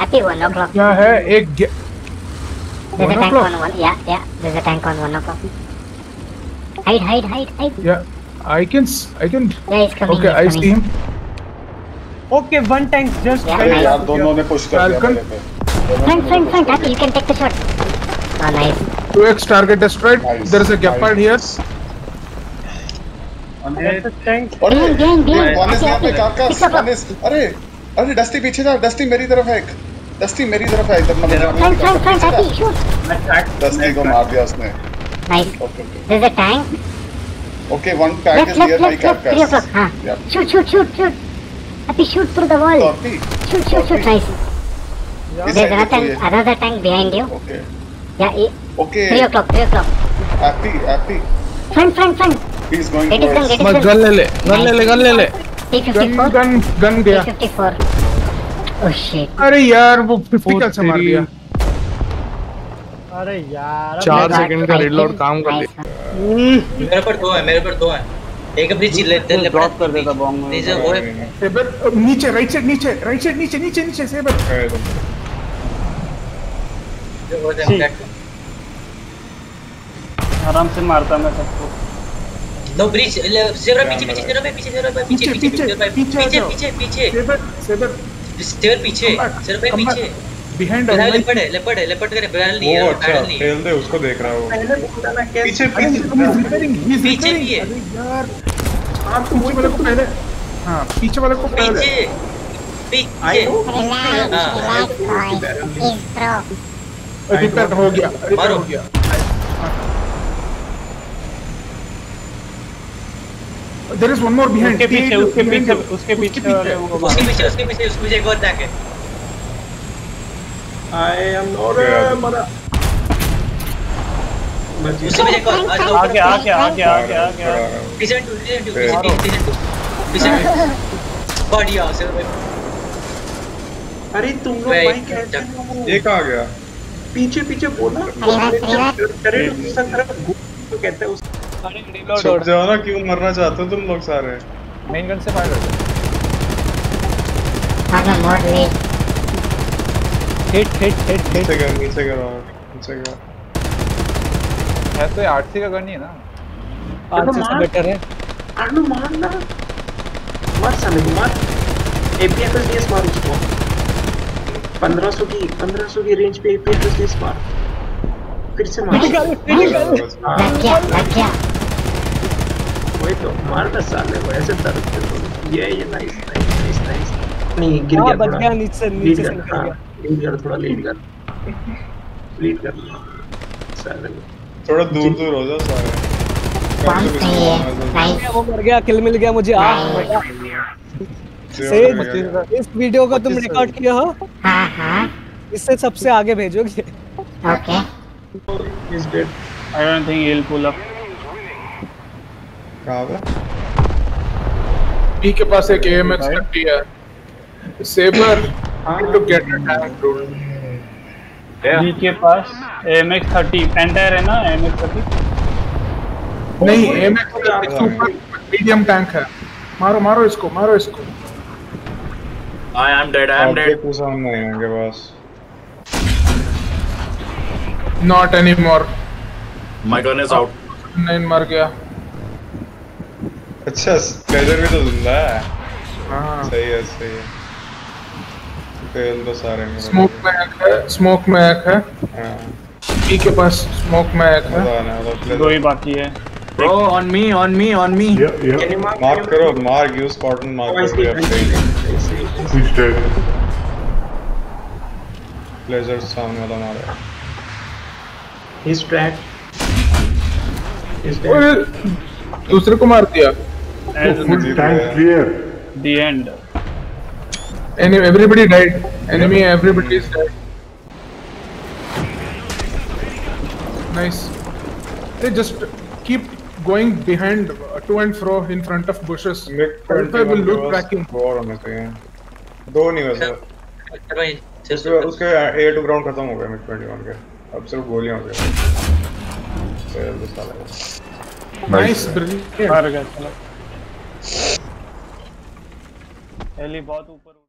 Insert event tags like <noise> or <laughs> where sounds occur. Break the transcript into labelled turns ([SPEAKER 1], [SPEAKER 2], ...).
[SPEAKER 1] Happy one o'clock.
[SPEAKER 2] क्या है एक गे-
[SPEAKER 1] There's
[SPEAKER 2] One
[SPEAKER 1] a tank
[SPEAKER 2] o'clock?
[SPEAKER 1] on one. Yeah, yeah. There's a tank on one o'clock. Hide, hide, hide, hide.
[SPEAKER 2] Yeah, I can, s- I can.
[SPEAKER 1] Yeah, he's coming.
[SPEAKER 2] Okay, I
[SPEAKER 1] he's
[SPEAKER 2] see
[SPEAKER 1] coming.
[SPEAKER 2] him.
[SPEAKER 3] Okay one tank just
[SPEAKER 1] Yeah,
[SPEAKER 4] अरे
[SPEAKER 1] nice.
[SPEAKER 4] यार दोनों ने push कर दिया
[SPEAKER 2] Falcon.
[SPEAKER 4] मेरे पे दोनों
[SPEAKER 1] Front,
[SPEAKER 4] ने
[SPEAKER 1] front,
[SPEAKER 4] push
[SPEAKER 1] front.
[SPEAKER 4] कर
[SPEAKER 1] Happy, you can take the shot. Oh, nice.
[SPEAKER 2] 2x target destroyed.
[SPEAKER 4] Nice,
[SPEAKER 2] There is a gepard here.
[SPEAKER 4] nice.
[SPEAKER 3] Tank
[SPEAKER 4] अरे
[SPEAKER 1] Gang, gang, gang.
[SPEAKER 4] One is
[SPEAKER 1] Happy,
[SPEAKER 4] यहाँ पे
[SPEAKER 1] happy.
[SPEAKER 4] Carcass
[SPEAKER 1] Pick up.
[SPEAKER 4] One is अरे अरे dusty पीछे जा dusty मेरी तरफ़ है डस्टी मेरी तरफ़ है इधर मतलब. डस्टी को मार दिया उसने. Okay okay
[SPEAKER 1] There's a tank.
[SPEAKER 4] Okay one
[SPEAKER 1] tank
[SPEAKER 4] is
[SPEAKER 1] left,
[SPEAKER 4] near my
[SPEAKER 1] left, left. Three
[SPEAKER 4] carcass
[SPEAKER 1] o'clock. Huh.
[SPEAKER 4] Yep.
[SPEAKER 1] Shoot, shoot, shoot, shoot. Happy, shoot through the wall.
[SPEAKER 4] टॉपी
[SPEAKER 1] Shoot, shoot, shoot. Nice.
[SPEAKER 4] इस
[SPEAKER 1] There's
[SPEAKER 4] side
[SPEAKER 1] another
[SPEAKER 4] पे
[SPEAKER 1] tank,
[SPEAKER 4] ये.
[SPEAKER 1] Okay e-
[SPEAKER 4] okay
[SPEAKER 1] three o'clock, three o'clock.
[SPEAKER 4] Happy happy
[SPEAKER 1] Front, front, front.
[SPEAKER 4] He is going
[SPEAKER 1] Get his gun, get
[SPEAKER 2] मत
[SPEAKER 1] gun.
[SPEAKER 2] Gun ले ले gun ले ले gun ले ले गन
[SPEAKER 1] T54.
[SPEAKER 2] गन गन गया
[SPEAKER 1] T54. Oh
[SPEAKER 2] अरे यार वो 50 कल से मार दिया।
[SPEAKER 3] अरे यार
[SPEAKER 2] चार सेकंड का
[SPEAKER 1] I
[SPEAKER 2] काम कर
[SPEAKER 1] nice.
[SPEAKER 5] मेरे पर दो है मेरे पर दो है। एक ब्रिज ले ले ड्रॉप कर देता बॉम्ब ब्रिज वो
[SPEAKER 2] सेबर नीचे राइट साइड नीचे राइट साइड नीचे नीचे नीचे सेबर
[SPEAKER 5] जो हो जाए
[SPEAKER 3] आराम से मारता मैं सबको।
[SPEAKER 5] नो ब्रिज जेब्रा पीछे पीछे जेब्रा पीछे जेब्रा पीछे
[SPEAKER 2] पीछे,
[SPEAKER 5] पीछे।
[SPEAKER 2] पीछे
[SPEAKER 5] पीछे
[SPEAKER 2] सेबर सेबर
[SPEAKER 5] जेब्रा पीछे जेब्रा पीछे।
[SPEAKER 2] बिहाइंड
[SPEAKER 5] मेरा लेपर्ड है लेपर्ड है लेपर्ड करे बैरल नहीं है और
[SPEAKER 6] अच्छा
[SPEAKER 5] बैरल नहीं है।
[SPEAKER 6] खेल दे उसको देख रहा है। वो पीछे पीछे।
[SPEAKER 2] रिपेयरिंग ही इज़
[SPEAKER 5] पीछे भी है।
[SPEAKER 2] अरे यार आप तो पीछे वाले को पहले हाँ पीछे वाले को पहले।
[SPEAKER 5] पीछे पीछे।
[SPEAKER 1] Relax, relax, boy. He's pro.
[SPEAKER 2] Repair हो गया। रिपेयर
[SPEAKER 5] मारो।
[SPEAKER 2] हो गया। There is one more behind
[SPEAKER 3] उसके पीछे उसके पीछे उसके पीछे
[SPEAKER 5] उसके पीछे उसके पीछे उसके पीछे एक और है
[SPEAKER 6] आई एम नॉट
[SPEAKER 5] उसके पीछे एक और
[SPEAKER 3] आगे आगे आगे आगे आगे आगे
[SPEAKER 5] पीछे टू पीछे टू पीछे टू पीछे टू पीछे बढ़िया से
[SPEAKER 7] अरे तुम लोग भाई कैसे?
[SPEAKER 6] ये कहाँ गया।
[SPEAKER 7] पीछे पीछे बोला. अरे दूसरा तरफ़ घूम तो कहते हैं उस
[SPEAKER 6] छुप जाओ ना क्यों मरना चाहते हो तुम लोग सारे?
[SPEAKER 3] मेन गन से fire
[SPEAKER 1] On a more lead.
[SPEAKER 3] Hit hit hit hit
[SPEAKER 6] नीचे कर नीचे कर और नीचे कर।
[SPEAKER 8] है तो ये आरसी का गन ही है ना।
[SPEAKER 3] आज से बेटर है।
[SPEAKER 7] मारना मार साले को मार एपीएफएस डीएस मार उसको। 1500 की 1500 की रेंज पे एपीएफएस डीएस मार। फिर से मार। हाँ,
[SPEAKER 1] लग गया लग गया
[SPEAKER 7] वही तो मारना साले को ऐसे दर्द दे दो ये ये नाइस नाइस नाइस नाइस नहीं गिर
[SPEAKER 3] हाँ,
[SPEAKER 7] गया
[SPEAKER 3] बच गया नीचे
[SPEAKER 7] लीड
[SPEAKER 3] नीचे से निकल
[SPEAKER 7] हाँ
[SPEAKER 3] गया।
[SPEAKER 7] लीड कर थोड़ा लीड कर। <laughs> लीड कर। साले
[SPEAKER 6] थोड़ा दूर दूर हो जाओ सारे
[SPEAKER 1] कौन सही है। नाइस
[SPEAKER 3] वो मर गया किल मिल गया मुझे। आ सेज इस वीडियो को तुम रिकॉर्ड किया हो?
[SPEAKER 1] हाँ हाँ।
[SPEAKER 3] इससे सबसे आगे भेजोगे?
[SPEAKER 1] Okay
[SPEAKER 7] is dead
[SPEAKER 3] I don't think he'll pull up.
[SPEAKER 6] कहाँ पे?
[SPEAKER 2] पी के पास एक एएमएक्स 30 है। Saber to get a tank dude
[SPEAKER 3] B के पास AMX 30 एंटायर है ना AMX 30
[SPEAKER 2] नहीं एएमएक्स सुपर मीडियम टैंक है। मारो मारो इसको मारो इसको।
[SPEAKER 9] I am dead. I am dead.
[SPEAKER 6] सामने है इनके पास।
[SPEAKER 2] Not any more
[SPEAKER 9] My gun is out.
[SPEAKER 2] नहीं मर गया।
[SPEAKER 6] अच्छा प्लेजर भी तो ज़िंदा है।
[SPEAKER 2] हाँ
[SPEAKER 6] सही है सही है। फेल तो सारे मेरे
[SPEAKER 2] स्मोक में एक है स्मोक में एक है।
[SPEAKER 6] हाँ।
[SPEAKER 2] पी के पास स्मोक में एक है
[SPEAKER 3] दो ही बाकी है।
[SPEAKER 9] On me, on me, on me.
[SPEAKER 7] Can mark
[SPEAKER 6] करो मार्क यूज़ कॉटन मार्क करो
[SPEAKER 7] I see,
[SPEAKER 6] प्लेजर सामने वाला मारा.
[SPEAKER 7] He's dead.
[SPEAKER 2] दूसरे को मार दिया।
[SPEAKER 6] Full tank clear
[SPEAKER 3] the end
[SPEAKER 2] Any, everybody died. Enemy, everybody is dead. Nice. They just keep going behind, uh, to and fro in front of bushes.
[SPEAKER 6] Mid
[SPEAKER 2] Alpha will look tracking.
[SPEAKER 6] और होने चाहिए दो नहीं वैसे
[SPEAKER 5] भाई
[SPEAKER 6] उसके उसके ए to ground खत्म हो गया मिड 21 के अब सिर्फ गोलियां हो गई फेल तो साला
[SPEAKER 2] Nice, brilliant.
[SPEAKER 3] मार गया चलो एली बहुत ऊपर